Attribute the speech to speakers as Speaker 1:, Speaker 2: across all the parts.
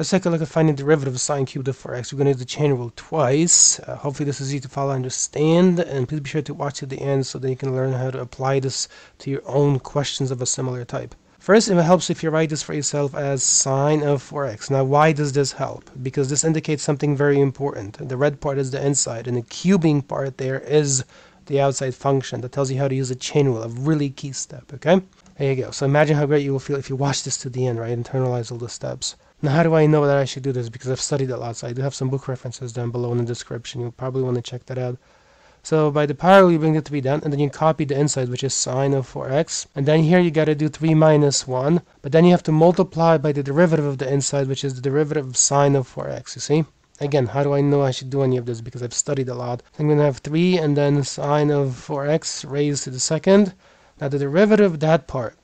Speaker 1: Let's take a look at finding the derivative of sine cubed of 4x. We're going to use the chain rule twice. Uh, hopefully this is easy to follow and understand. And please be sure to watch to the end so that you can learn how to apply this to your own questions of a similar type. First, it helps if you write this for yourself as sine of 4x. Now, why does this help? Because this indicates something very important. The red part is the inside, and the cubing part there is the outside function that tells you how to use a chain rule, a really key step, okay? There you go. So imagine how great you will feel if you watch this to the end, right? Internalize all the steps. Now, how do I know that I should do this? Because I've studied a lot, so I do have some book references down below in the description. You'll probably want to check that out. So by the power rule, you bring it to be done, and then you copy the inside, which is sine of 4x. And then here you got to do 3 minus 1, but then you have to multiply by the derivative of the inside, which is the derivative of sine of 4x, you see? Again, how do I know I should do any of this? Because I've studied a lot. I'm going to have 3 and then sine of 4x raised to the second. Now the derivative of that part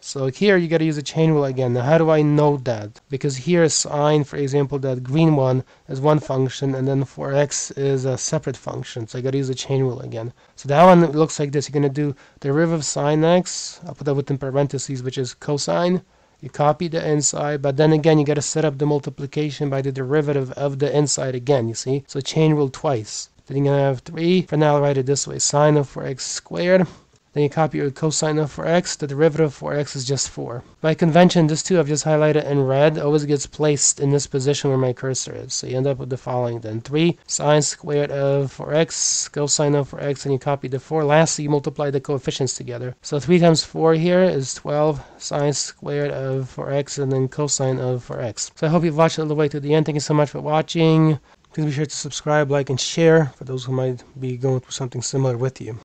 Speaker 1: so here you got to use a chain rule again. Now how do I know that? Because here sine, for example, that green one is one function and then for x is a separate function. So I got to use a chain rule again. So that one looks like this. You're going to do derivative of sine x. I'll put that within parentheses, which is cosine. You copy the inside, but then again, you got to set up the multiplication by the derivative of the inside again, you see? So chain rule twice. Then you're to have 3. For now, I'll write it this way. Sine of 4x squared then you copy your cosine of 4x. The derivative of 4x is just 4. By convention, this too I've just highlighted in red always gets placed in this position where my cursor is. So you end up with the following then. 3 sine squared of 4x, cosine of 4x, and you copy the 4. Lastly, you multiply the coefficients together. So 3 times 4 here is 12 sine squared of 4x and then cosine of 4x. So I hope you've watched all the way to the end. Thank you so much for watching. Please be sure to subscribe, like, and share for those who might be going through something similar with you.